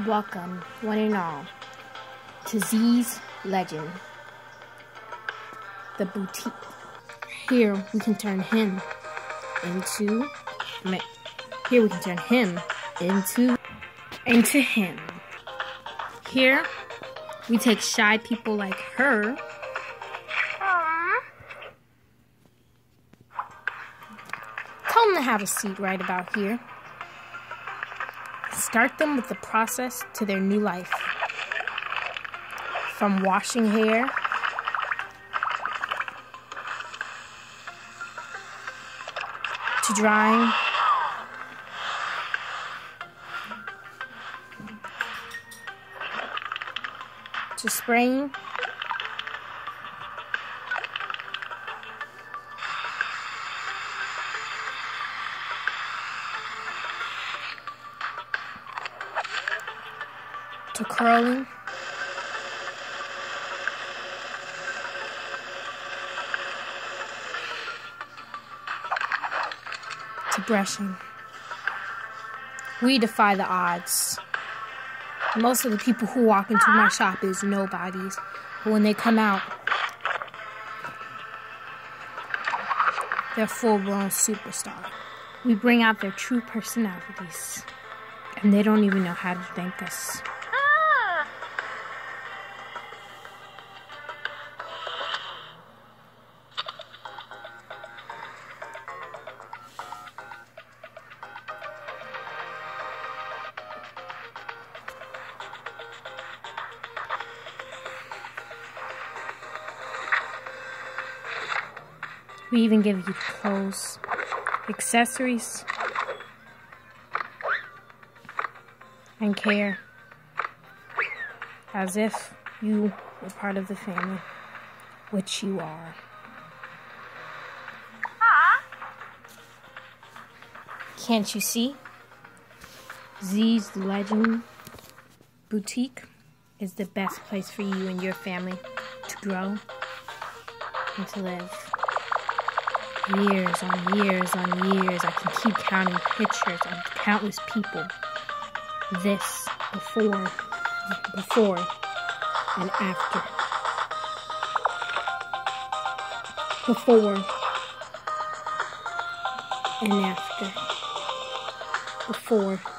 Welcome, one and all, to Z's Legend, the boutique. Here we can turn him into, here we can turn him into, into him. Here we take shy people like her. Tell them to have a seat right about here. Start them with the process to their new life. From washing hair to drying to spraying to crawling. to brushing. We defy the odds. Most of the people who walk into my shop is nobodies, but when they come out, they're full-blown superstar. We bring out their true personalities, and they don't even know how to thank us. We even give you clothes, accessories, and care as if you were part of the family, which you are. Can't you see? Z's Legend Boutique is the best place for you and your family to grow and to live years on years on years. I can keep counting pictures of countless people. This before, before, and after. Before and after. Before